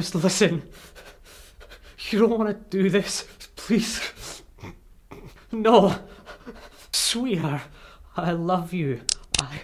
Just listen. You don't want to do this. Please. No. Sweetheart, I love you. I.